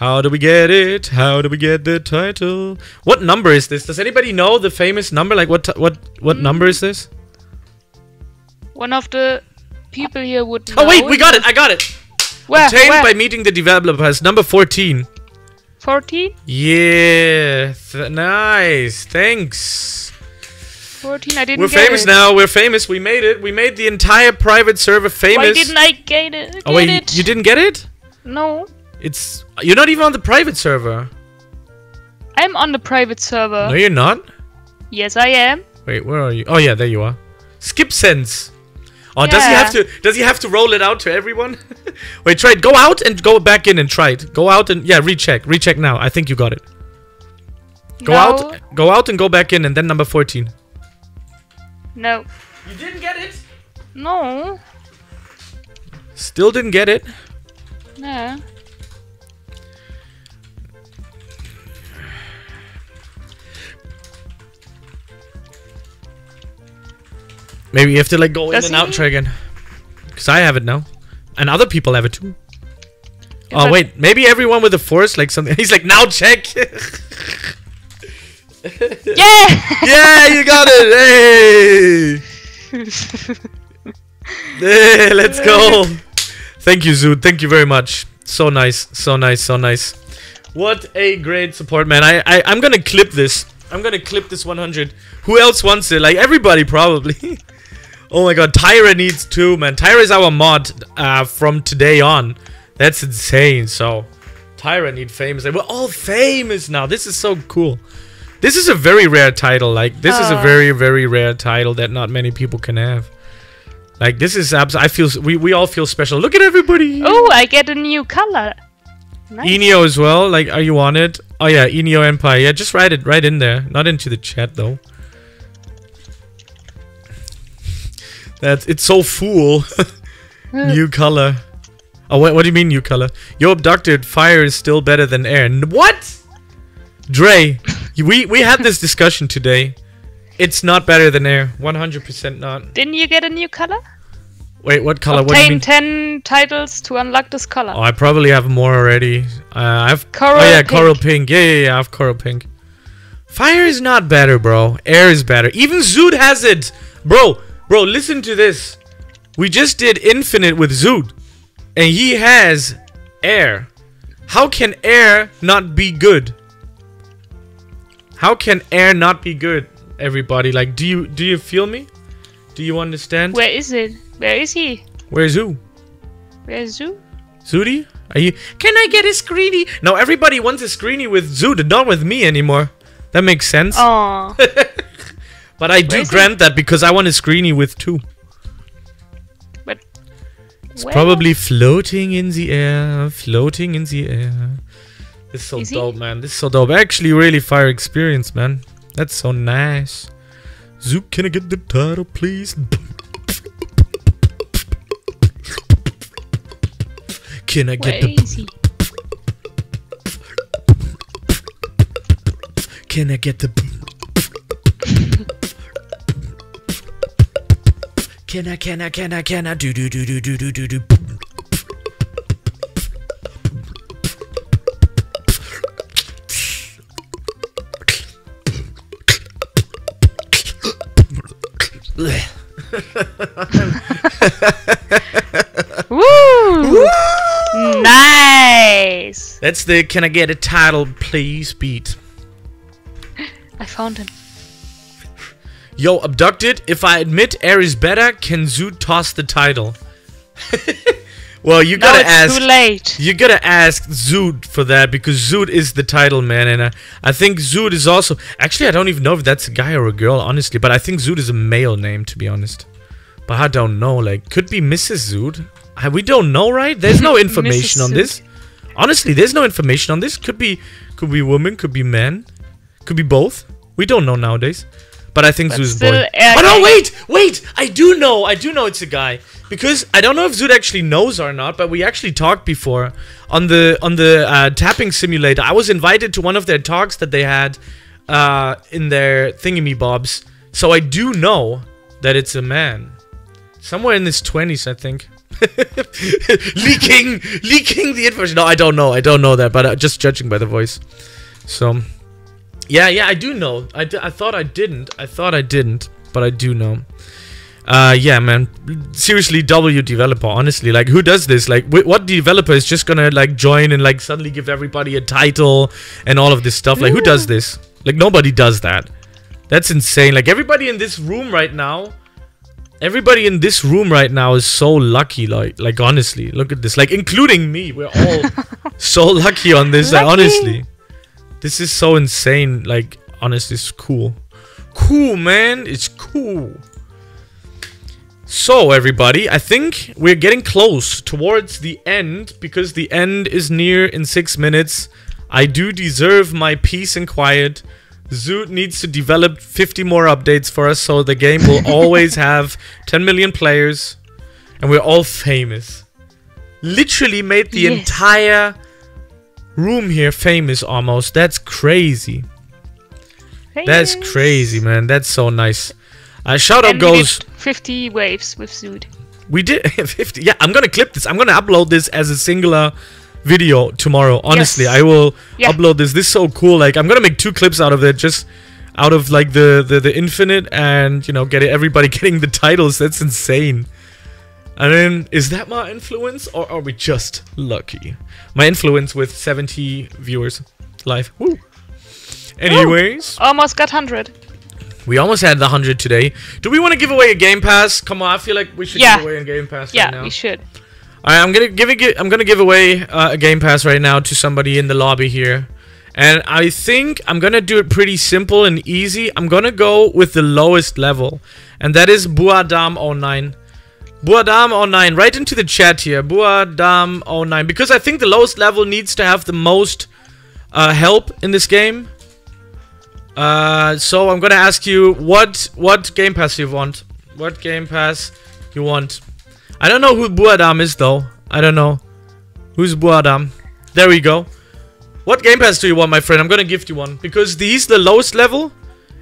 How do we get it? How do we get the title? What number is this? Does anybody know the famous number? Like what? what? What Mm. number is this? One of the people here would. Oh wait, we got it! I got it. Where? Obtained Where? by meeting the developers. Number fourteen. 14? Yeah, th- nice. Thanks. 14? I didn't We're famous it. now. We're famous. We made it. We made the entire private server famous. Why didn't I get it? Get oh wait, it? you didn't get it? No. It's you're not even on the private server. I'm on the private server. No, you're not. Yes, I am. Wait, where are you? Oh yeah, there you are. Skip sense. Oh, does he have to? Does he have to roll it out to everyone? Wait, try it. Go out and go back in and try it. Go out and yeah, recheck. Recheck now. I think you got it. Go no. out. Go out and go back in, and then number fourteen. No. You didn't get it. No. Still didn't get it. No. Maybe you have to like go Does in and out he? try again. Cause I have it now, and other people have it too. If oh I- wait, maybe everyone with the force like something. He's like now check. Yeah! yeah, you got it. Hey. Hey, let's go. Thank you, Zood. Thank you very much. So nice, so nice, so nice. What a great support, man. I, I I'm gonna clip this. I'm gonna clip this 100. Who else wants it? Like everybody probably. Oh my god, Tyra needs two, man. Tyra is our mod uh, from today on. That's insane. So Tyra need famous. We're all famous now. This is so cool. This is a very rare title. Like this is a Uh. very very rare title that not many people can have. Like this is abs. I feel we we all feel special. Look at everybody. oh, I get a new color. Nice. Enio as well. Like, are you on it? Oh yeah, Enio Empire. Yeah, just write it right in there. Not into the chat though. That's it's so fool. new color. Oh, what, what do you mean new color? You're abducted. Fire is still better than air. N- What? Dre, we we had this discussion today. It's not better than air. 100% not. Didn't you get a new color? Wait, what color? What do you Obtain mean? 10 titles to unlock this color. Oh, I probably have more already. Uh, I have Coral Oh yeah, pink. coral pink. Yeah, yeah, yeah. I have coral pink. Fire is not better, bro. Air is better. Even Zood has it, bro. Bro, listen to this. We just did infinite with Zood, and he has air. How can air not be good? How can air not be good? Everybody, like, do you do you feel me? Do you understand? Where is it? Where is he? Where's Zoo? Where is Zoo? Zudi? Are you? Can I get a screeny? No, everybody wants a screeny with Zood, not with me anymore. That makes sense. Oh. but I do where grant that because I want a screeny with two. but. It's where? probably floating in the air, floating in the air. This is so Is he? dope, man. This is so dope. Actually, really fire experience, man. That's so nice. Zook, can I get the title, please? Can I Where get the is he? Can I get the Can I can I can I can I do do do do do do do do Woo! Nice! That's the can I get a title please beat. I found him. Yo, abducted. If I admit air is better, can Zood toss the title? well, you gotta it's ask. too late. You gotta ask Zood for that because Zood is the title man, and I, I think Zood is also. Actually, I don't even know if that's a guy or a girl, honestly. But I think Zood is a male name, to be honest. But I don't know. Like, could be Mrs. Zood. I, we don't know, right? There's no information on this. Honestly, there's no information on this. Could be, could be woman, could be man, could be both. We don't know nowadays. But I think But Zood's still, boy. Oh no! Wait, wait! I do know. I do know it's a guy because I don't know if Zood actually knows or not. But we actually talked before on the on the uh, tapping simulator. I was invited to one of their talks that they had uh, in their thingy me bobs. So I do know that it's a man, somewhere in his twenties, I think. leaking, leaking the information. No, I don't know. I don't know that, but uh, just judging by the voice. So, yeah, yeah, I do know. I, d- I thought I didn't. I thought I didn't, but I do know. Uh, yeah, man. Seriously, W developer. Honestly, like, who does this? Like, wh- what developer is just gonna like join and like suddenly give everybody a title and all of this stuff? Like, who does this? Like, nobody does that. That's insane. Like, everybody in this room right now. Everybody in this room right now is so lucky. Like, like honestly, look at this. Like, including me, we're all so lucky on this. Like, honestly, this is so insane. Like, honestly, it's cool. Cool, man. It's cool. So, everybody, I think we're getting close towards the end because the end is near in six minutes. I do deserve my peace and quiet. Zood needs to develop 50 more updates for us so the game will always have 10 million players and we're all famous. Literally made the Yes. entire room here famous almost. That's crazy. That's crazy, man. That's so nice. Uh, shout out goes. did 50 waves with Zood. We did 50. Yeah, I'm gonna clip this. I'm gonna upload this as a singular video tomorrow. Honestly, Yes. I will Yeah. upload this. This is so cool. Like, I'm gonna make two clips out of it, just out of like the the, the infinite, and you know, get everybody getting the titles. That's insane. And then, is that my influence, or are we just lucky? My influence with 70 viewers live. Woo. Anyways, Almost got 100. we almost had the 100 today. Do we want to give away a Game Pass? Come on, I feel like we should Yeah. give away a Game Pass Yeah, right now. we should. All right, I'm gonna give it. I'm gonna give away uh, a Game Pass right now to somebody in the lobby here, and I think I'm gonna do it pretty simple and easy. I'm gonna go with the lowest level, and that is Buadam09. Buadam09, right into the chat here. Buadam09, because I think the lowest level needs to have the most uh, help in this game. Uh, so I'm gonna ask you what what Game Pass you want. What Game Pass you want? I don't know who Buadam is though. I don't know. Who's Buadam? There we go. What Game Pass do you want, my friend? I'm gonna gift you one. Because he's the lowest level,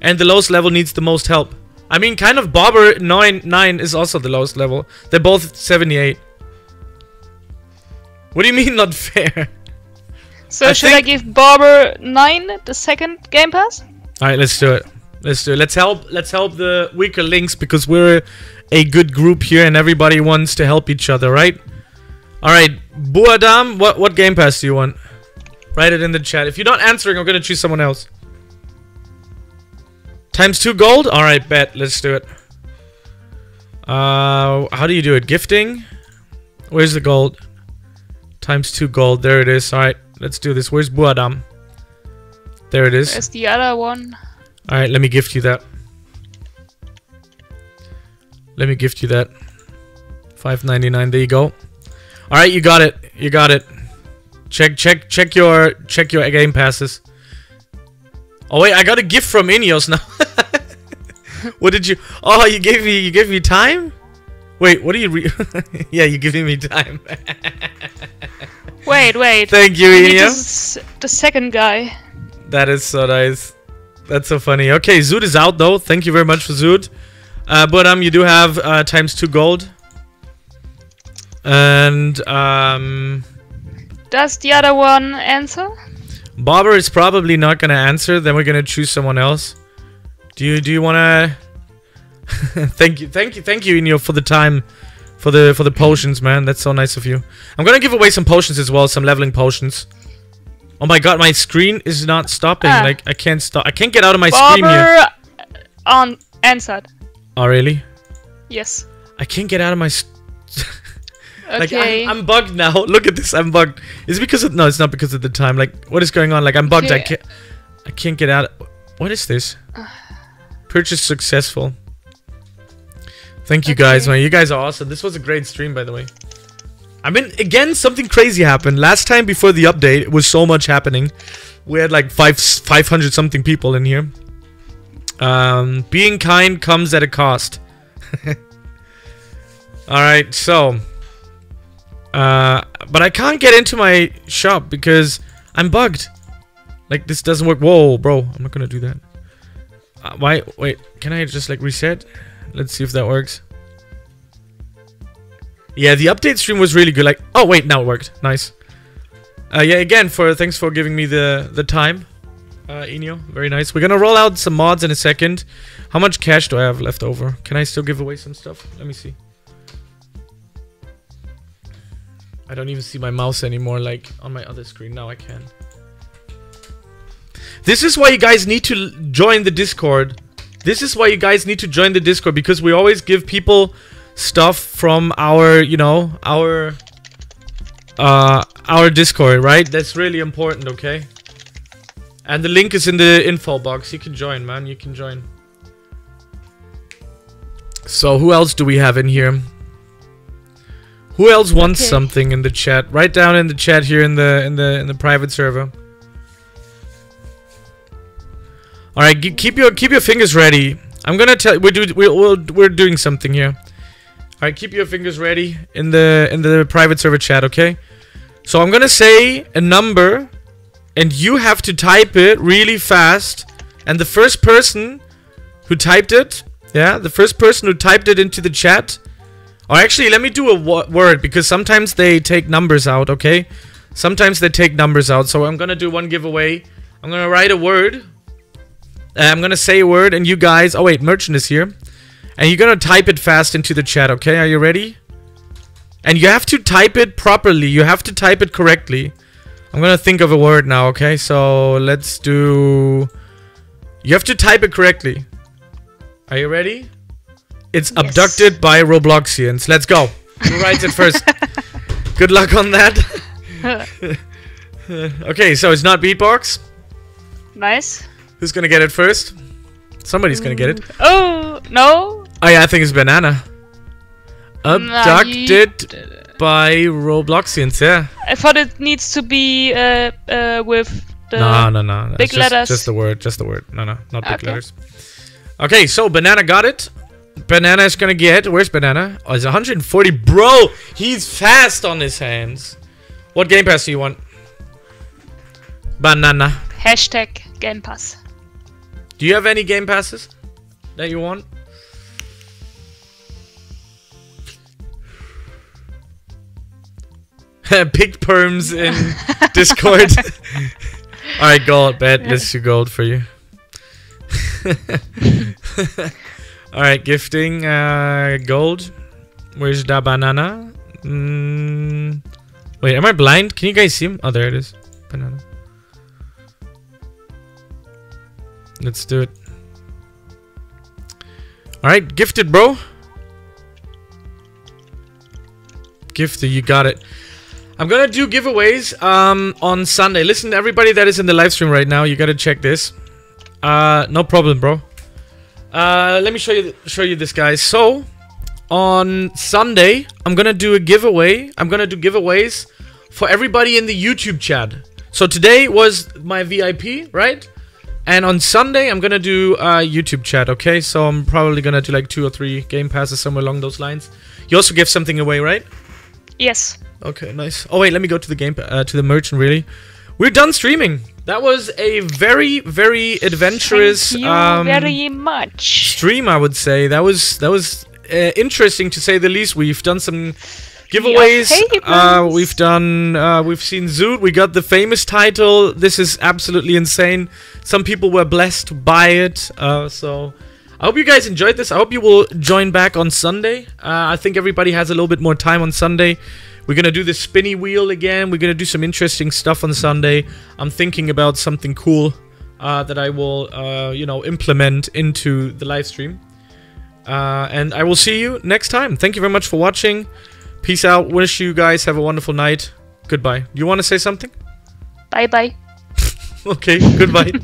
and the lowest level needs the most help. I mean, kind of Bobber 9, 9 is also the lowest level. They're both 78. What do you mean not fair? So I should I give Barber 9 the second Game Pass? Alright, let's do it. Let's do it. Let's help let's help the weaker links because we're a good group here and everybody wants to help each other, right? Alright, Buadam, what what game pass do you want? Write it in the chat. If you're not answering, I'm gonna choose someone else. Times two gold? Alright, bet. Let's do it. Uh how do you do it? Gifting? Where's the gold? Times two gold. There it is. Alright, let's do this. Where's Buadam? There it is. There's the other one. All right, let me gift you that. Let me gift you that. 5.99. There you go. All right, you got it. You got it. Check check check your check your game passes. Oh wait, I got a gift from Ineos now. what did you? Oh, you gave me you gave me time. Wait, what are you? Re- yeah, you giving me time. Wait, wait. Thank you, Ineos. the second guy. That is so nice. That's so funny. Okay, Zood is out though. Thank you very much for Zood. Uh, but um, you do have uh, times two gold. And um, Does the other one answer? Bobber is probably not gonna answer. Then we're gonna choose someone else. Do you do you wanna? thank you, thank you, thank you, Inyo, for the time, for the for the potions, man. That's so nice of you. I'm gonna give away some potions as well, some leveling potions. Oh my god, my screen is not stopping. Ah. Like I can't stop. I can't get out of my screen here. Barber on answered. Oh really? Yes. I can't get out of my. like Okay. I'm, I'm bugged now. Look at this. I'm bugged. Is it because of no? It's not because of the time. Like what is going on? Like I'm bugged. I can't. I can't get out. What is this? Purchase successful. Thank you guys, man. You guys are awesome. This was a great stream, by the way. I mean, again, something crazy happened. Last time before the update, it was so much happening. We had like five, 500 something people in here. Um, being kind comes at a cost. Alright, so. Uh, but I can't get into my shop because I'm bugged. Like, this doesn't work. Whoa, bro. I'm not gonna do that. Uh, why? Wait, can I just like reset? Let's see if that works. Yeah, the update stream was really good. Like, oh wait, now it worked. Nice. Uh, yeah, again, for thanks for giving me the the time, uh, Enio. Very nice. We're gonna roll out some mods in a second. How much cash do I have left over? Can I still give away some stuff? Let me see. I don't even see my mouse anymore, like on my other screen. Now I can. This is why you guys need to join the Discord. This is why you guys need to join the Discord because we always give people stuff from our, you know, our uh our Discord, right? That's really important, okay? And the link is in the info box. You can join, man. You can join. So who else do we have in here? Who else wants Okay. something in the chat? Write down in the chat here in the in the in the private server. All right, keep your keep your fingers ready. I'm gonna tell we're do we're we're, we're doing something here. All right, keep your fingers ready in the in the private server chat, okay? So I'm gonna say a number, and you have to type it really fast. And the first person who typed it, yeah, the first person who typed it into the chat. Or actually, let me do a word because sometimes they take numbers out, okay? Sometimes they take numbers out. So I'm gonna do one giveaway. I'm gonna write a word. I'm gonna say a word, and you guys. Oh wait, merchant is here, and you're gonna type it fast into the chat. Okay, are you ready? And you have to type it properly. You have to type it correctly. I'm gonna think of a word now. Okay, so let's do. You have to type it correctly. Are you ready? It's Yes. abducted by Robloxians. Let's go. Who writes it first? Good luck on that. okay, so it's not beatbox. nice. Who's gonna get it first? Somebody's gonna get it. Oh no. Oh yeah, I think it's banana. Abducted you- by Robloxians, yeah. I thought it needs to be uh, uh, with the. no, no, no. Big just, letters. Just the word, just the word. No, no, not big Okay. letters. Okay, so banana got it. Banana is gonna get. Where's banana? Oh, it's 140. Bro, he's fast on his hands. What game pass do you want? Banana. Hashtag Game Pass. Do you have any game passes that you want? Big perms in Discord. Alright, gold. Bet. Let's do gold for you. Alright, gifting uh, gold. Where's the banana? Mm, wait, am I blind? Can you guys see him? Oh, there it is. Banana. Let's do it. Alright, gifted, bro. Gifted, you got it. I'm gonna do giveaways um, on Sunday. Listen, everybody that is in the live stream right now, you gotta check this. Uh, no problem, bro. Uh, let me show you show you this, guys. So, on Sunday, I'm gonna do a giveaway. I'm gonna do giveaways for everybody in the YouTube chat. So today was my VIP, right? And on Sunday, I'm gonna do uh, YouTube chat. Okay, so I'm probably gonna do like two or three game passes somewhere along those lines. You also give something away, right? Yes. Okay, nice. Oh wait, let me go to the game uh, to the merchant. Really, we're done streaming. That was a very very adventurous Thank you um, very much. stream. I would say that was that was uh, interesting to say the least. We've done some giveaways. Uh, we've done. Uh, we've seen Zood. We got the famous title. This is absolutely insane. Some people were blessed to buy it. Uh, so. I hope you guys enjoyed this. I hope you will join back on Sunday. Uh, I think everybody has a little bit more time on Sunday. We're gonna do the spinny wheel again. We're gonna do some interesting stuff on Sunday. I'm thinking about something cool uh, that I will, uh, you know, implement into the live stream. Uh, and I will see you next time. Thank you very much for watching. Peace out. Wish you guys have a wonderful night. Goodbye. You want to say something? Bye bye. Okay. Goodbye.